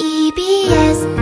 EBS